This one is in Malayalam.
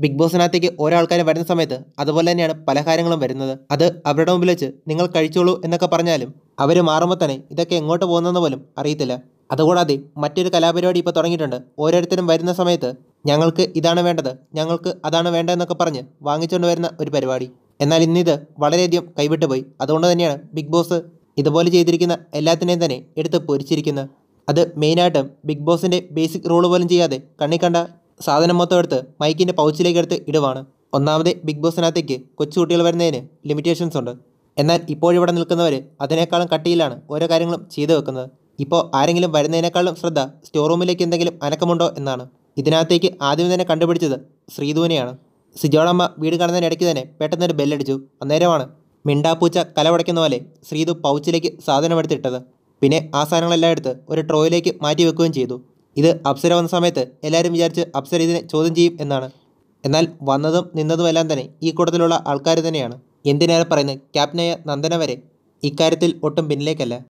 ബിഗ് ബോസിനകത്തേക്ക് ഓരോ ആൾക്കാർ വരുന്ന സമയത്ത് അതുപോലെ തന്നെയാണ് പല കാര്യങ്ങളും വരുന്നത്. അത് അവരുടെ മുമ്പിൽ വെച്ച് നിങ്ങൾ കഴിച്ചോളൂ എന്നൊക്കെ പറഞ്ഞാലും അവർ മാറുമ്പോൾ തന്നെ ഇതൊക്കെ എങ്ങോട്ട് പോകുന്നതെന്ന് പോലും അറിയത്തില്ല. അതുകൂടാതെ മറ്റൊരു കലാപരിപാടി ഇപ്പോൾ തുടങ്ങിയിട്ടുണ്ട്. ഓരോരുത്തരും വരുന്ന സമയത്ത് ഞങ്ങൾക്ക് ഇതാണ് വേണ്ടത് ഞങ്ങൾക്ക് അതാണ് വേണ്ടതെന്നൊക്കെ പറഞ്ഞ് വാങ്ങിച്ചുകൊണ്ട് വരുന്ന ഒരു പരിപാടി. എന്നാൽ ഇന്നിത് വളരെയധികം കൈവിട്ടു പോയി. അതുകൊണ്ട് തന്നെയാണ് ബിഗ് ബോസ് ഇതുപോലെ ചെയ്തിരിക്കുന്ന എല്ലാത്തിനെയും തന്നെ എടുത്ത് പൊരിച്ചിരിക്കുന്നത്. അത് മെയിനായിട്ടും ബിഗ് ബോസിന്റെ ബേസിക് റോൾ പോലും ചെയ്യാതെ കണ്ണിക്കണ്ട കണ്ട സാധനം മൊത്തം എടുത്ത് മൈക്കിന്റെ പൗച്ചിലേക്ക് എടുത്ത് ഇടുവാണ്. ഒന്നാമത് ബിഗ് ബോസിനകത്തേക്ക് കൊച്ചുകുട്ടികൾ വരുന്നതിന് ലിമിറ്റേഷൻസ് ഉണ്ട്. എന്നാൽ ഇപ്പോഴിവിടെ നിൽക്കുന്നവർ അതിനേക്കാളും കട്ടിയിലാണ് ഓരോ കാര്യങ്ങളും ചെയ്തു വെക്കുന്നത്. ഇപ്പോൾ ആരെങ്കിലും വരുന്നതിനേക്കാളും ശ്രദ്ധ സ്റ്റോർ റൂമിലേക്ക് എന്തെങ്കിലും അനക്കമുണ്ടോ എന്നാണ്. ഇതിനകത്തേക്ക് ആദ്യം തന്നെ കണ്ടുപിടിച്ചത് ശ്രീധുവിനെയാണ്. സിജോളമ്മ വീട് കാണുന്നതിനിടയ്ക്ക് തന്നെ പെട്ടെന്നൊരു ബെല്ലടിച്ചു. അന്നേരമാണ് മിണ്ടാപ്പൂച്ച കലവടയ്ക്കുന്ന പോലെ ശ്രീധു പൗച്ചിലേക്ക് സാധനം എടുത്തിട്ടത് പിന്നെ ആ സാധനങ്ങളെല്ലാം എടുത്ത് ഒരു ട്രോയിലേക്ക് മാറ്റി വെക്കുകയും ചെയ്തു. ഇത് അപ്സര വന്ന സമയത്ത് എല്ലാവരും വിചാരിച്ച് അപ്സര ഇതിനെ ചോദ്യം ചെയ്യും എന്നാണ്. എന്നാൽ വന്നതും നിന്നതുമെല്ലാം തന്നെ ഈ കൂട്ടത്തിലുള്ള ആൾക്കാർ തന്നെയാണ്. എന്തിനേറെ പറയുന്നത്? ക്യാപ്റ്റനായ നന്ദന വരെ ഇക്കാര്യത്തിൽ ഒട്ടും പിന്നിലേക്കല്ല.